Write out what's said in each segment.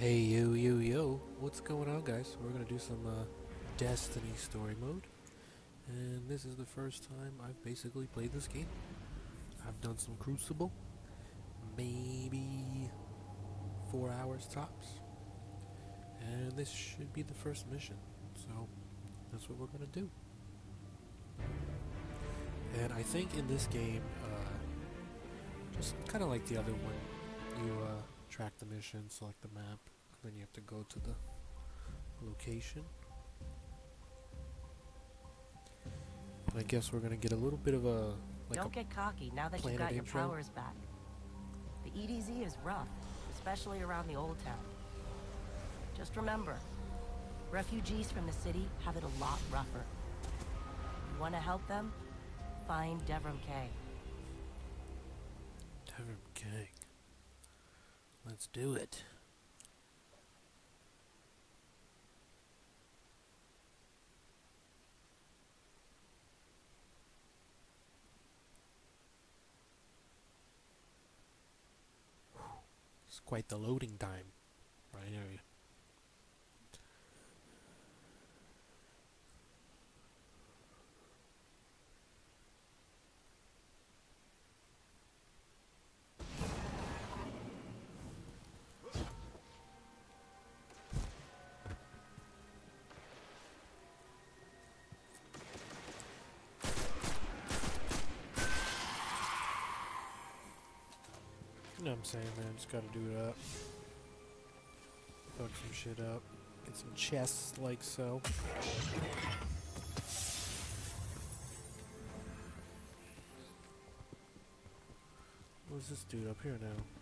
Hey yo yo yo, what's going on guys? We're gonna do some uh, Destiny story mode and this is the first time I've basically played this game. I've done some Crucible, maybe four hours tops and this should be the first mission so that's what we're gonna do. And I think in this game, uh, just kind of like the other one, you uh, track the mission, select the map, and then you have to go to the location. I guess we're gonna get a little bit of a like Don't a get cocky now that you've planet got your intro. powers back. The EDZ is rough, especially around the old town. Just remember, refugees from the city have it a lot rougher. You want to help them? Find Devrim Kay. Tavern Gang. Let's do it. It's quite the loading time. Right here. Know what I'm saying, man. Just gotta do it up. Fuck some shit up. Get some chests like so. What's this dude up here now?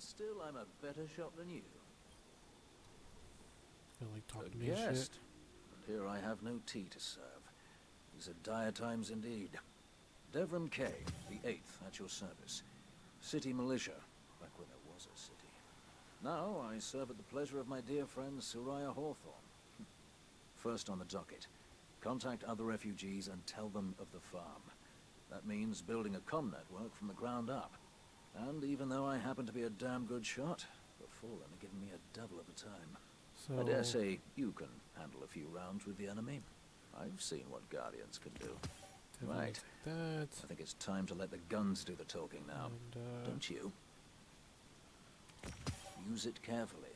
Still I'm a better shot than you. Feel like A talking to me and shit. guest, and here I have no tea to serve. These are dire times indeed. Devrim Kay, the Eighth, at your service. City militia, back when there was a city. Now I serve at the pleasure of my dear friend Suraya Hawthorne. First on the docket, contact other refugees and tell them of the farm. That means building a comm network from the ground up. And even though I happen to be a damn good shot, the Fallen are giving me a double of the time. So I dare say you can handle a few rounds with the enemy. I've seen what Guardians can do. right. that. I think it's time to let the guns do the talking now. And, uh, Don't you? Use it carefully.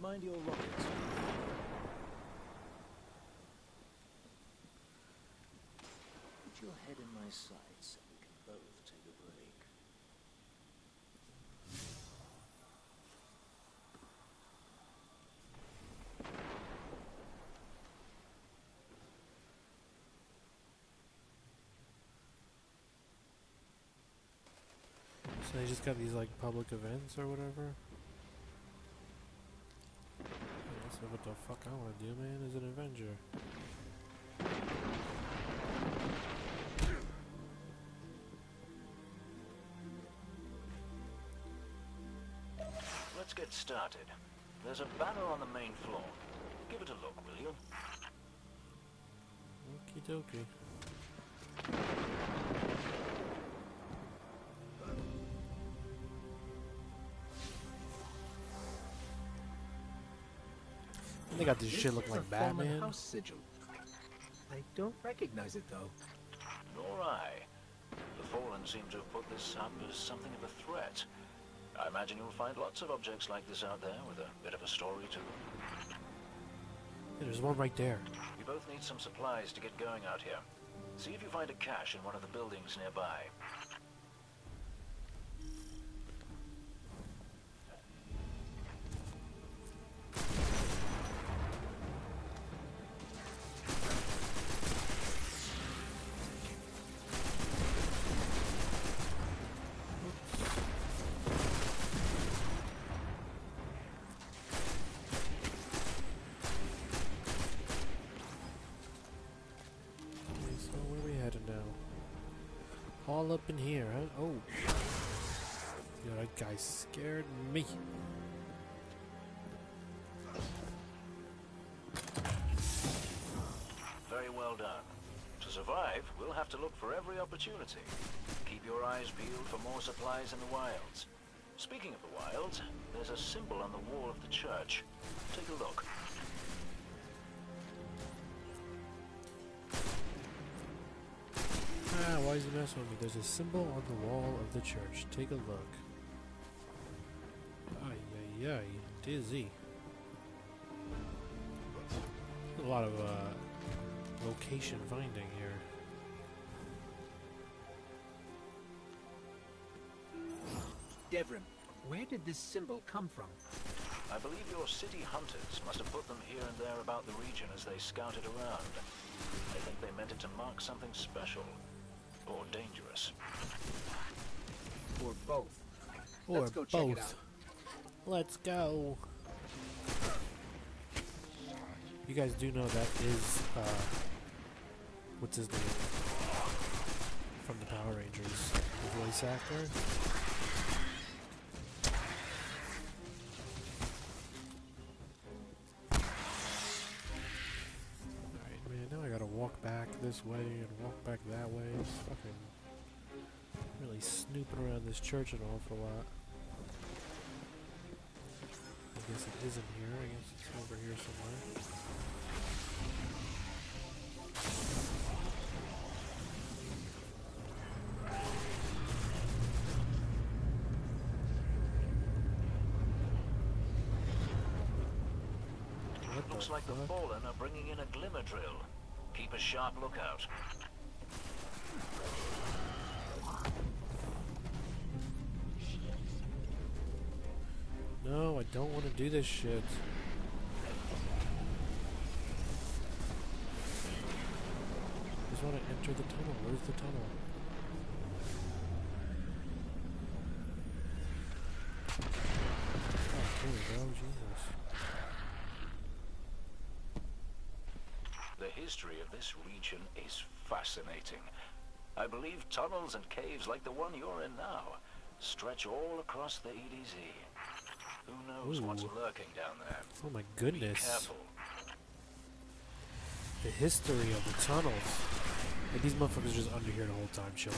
Mind your rockets. Put your head in my sights and we can both take a break. So they just got these like public events or whatever. Yeah, so what the fuck I want to do, man, is an Avenger. Let's get started. There's a banner on the main floor. Give it a look, will you? Okie dokie. They got this shit looking like Batman. House sigil. I don't recognize it though. Nor I. The Fallen seem to have put this up as something of a threat. I imagine you'll find lots of objects like this out there with a bit of a story to them. Yeah, there's one right there. You both need some supplies to get going out here. See if you find a cache in one of the buildings nearby. All up in here, huh? Oh. That guy scared me. Very well done. To survive, we'll have to look for every opportunity. Keep your eyes peeled for more supplies in the wilds. Speaking of the wilds, there's a symbol on the wall of the church. Take a look. Ah, why is he messing with me? There's a symbol on the wall of the church. Take a look. Ay, ay, ay. Dizzy. A lot of, uh, location finding here. Devrim, where did this symbol come from? I believe your city hunters must have put them here and there about the region as they scouted around. I think they meant it to mark something special. Or dangerous. Or both? Or Let's go check it both. out. Let's go. You guys do know that is, uh, what's his name? From the Power Rangers. The voice actor. This way and walk back that way. It's fucking really snooping around this church an awful lot. I guess it isn't here. I guess it's over here somewhere. What Looks the like the? Fallen are bringing in a glimmer drill. Keep a sharp lookout. No, I don't want to do this shit. I just want to enter the tunnel. Where's the tunnel? Oh, here we go. Jesus. The history of this region is fascinating. I believe tunnels and caves like the one you're in now stretch all across the EDZ. Who knows what's lurking down there? Oh my Be goodness. careful. The history of the tunnels. Like these motherfuckers are just under here the whole time chilling.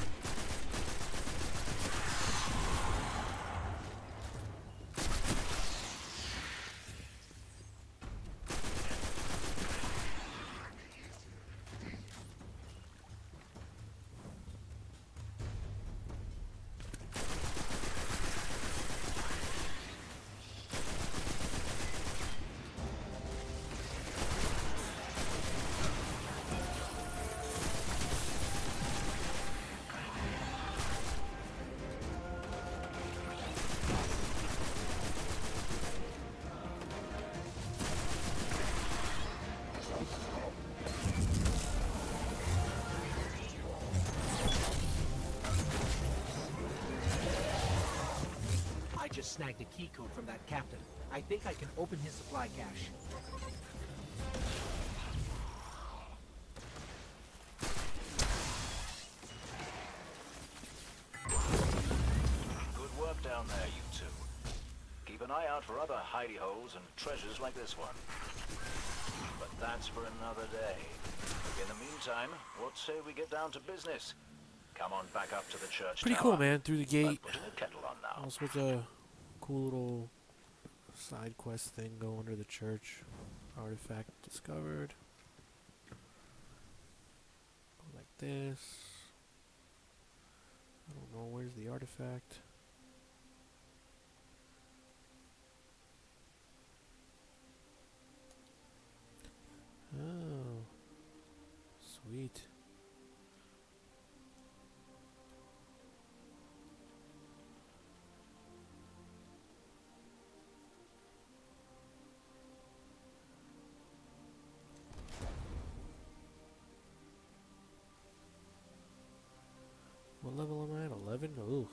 Just snagged a key code from that captain. I think I can open his supply cache. Good work down there, you two. Keep an eye out for other hidey holes and treasures like this one. But that's for another day. In the meantime, what say we get down to business? Come on back up to the church Pretty tower. cool, man. Through the I'm gate. putting a kettle on now. Also, with a cool little side quest thing go under the church. Artifact discovered. Go like this. I don't know where's the artifact. Oh, sweet. Ooh.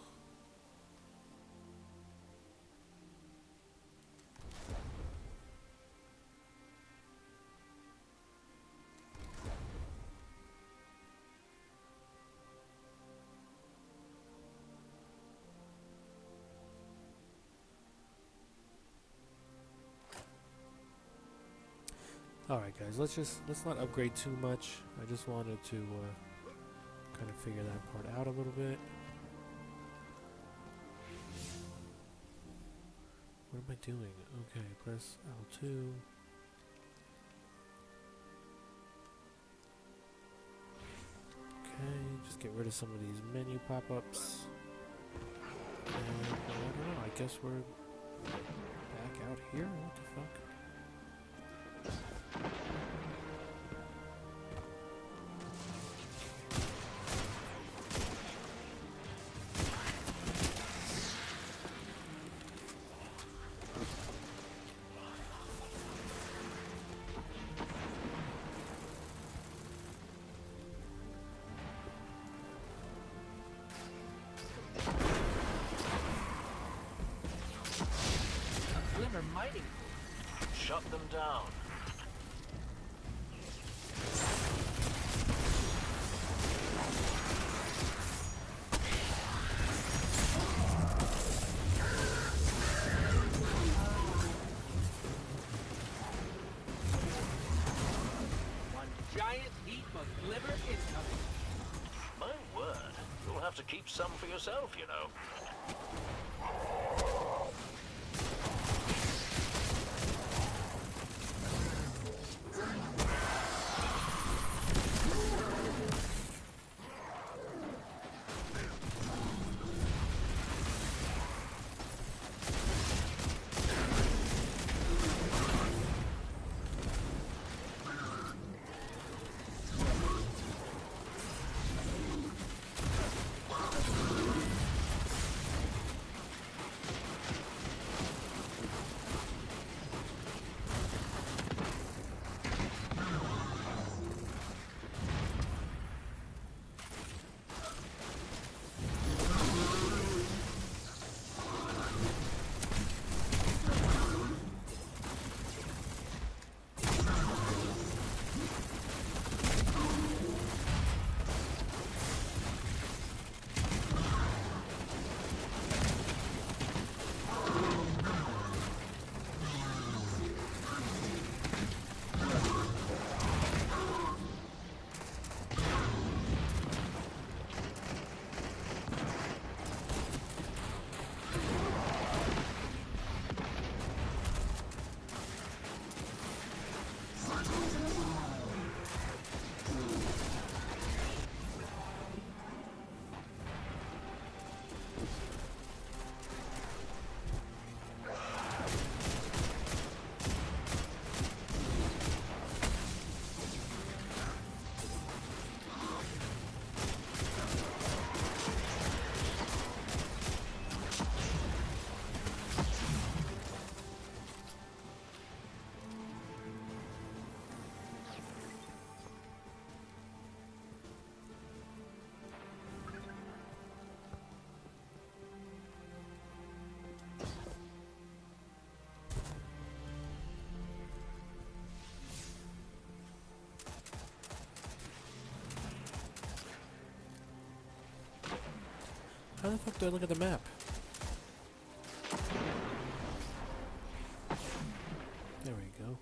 Alright guys, let's just, let's not upgrade too much. I just wanted to uh, kind of figure that part out a little bit. Am I doing? Okay, press L2. Okay, just get rid of some of these menu pop-ups. And, uh, I don't know, I guess we're back out here? What the fuck? Glimmer incoming. My word. You'll have to keep some for yourself, you know. How the fuck do I look at the map? There we go.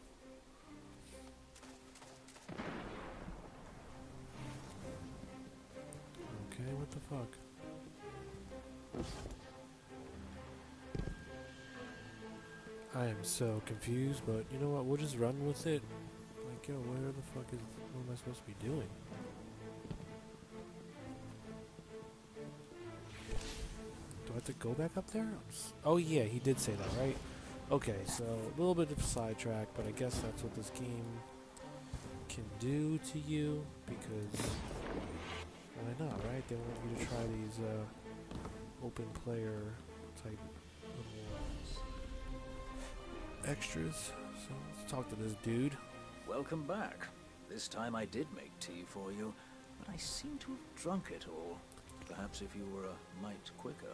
Okay, what the fuck? I am so confused, but you know what? We'll just run with it. Like, yo, where the fuck is... What am I supposed to be doing? Do I have to go back up there? Oh yeah, he did say that, right? Okay, so a little bit of a sidetrack, but I guess that's what this game can do to you because why not, right? They want you to try these uh, open player type extras. So let's talk to this dude. Welcome back. This time I did make tea for you, but I seem to have drunk it all. Perhaps if you were a mite quicker.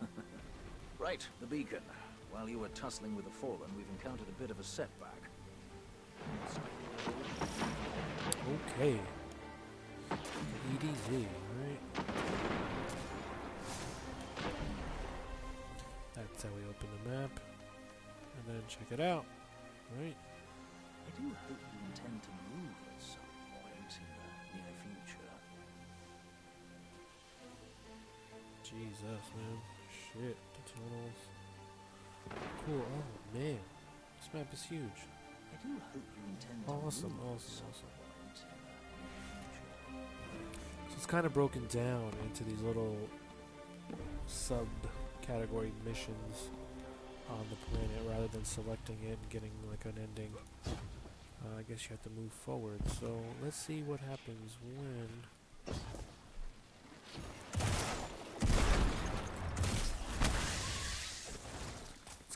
right, the beacon. While you were tussling with the Fallen, we've encountered a bit of a setback. Okay. EDZ, right? That's how we open the map. And then check it out. Right? I do hope you intend to move at some point in the near future. Jesus, man. Shit. The tunnels. Cool. Oh, man. This map is huge. I do hope you intend to Awesome, move awesome, awesome. point in the near future. So it's kind of broken down into these little sub-category missions on the planet rather than selecting it and getting like an ending. Uh, I guess you have to move forward. So let's see what happens when.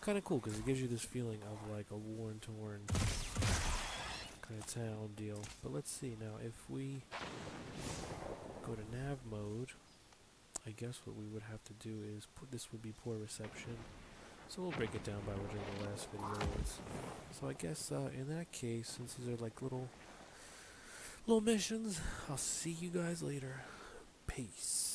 Kind of cool because it gives you this feeling of like a worn torn kind of town deal. But let's see now if we go to nav mode, I guess what we would have to do is put this would be poor reception. So we'll break it down by whatever the last video is. So I guess uh, in that case, since these are like little little missions, I'll see you guys later. Peace.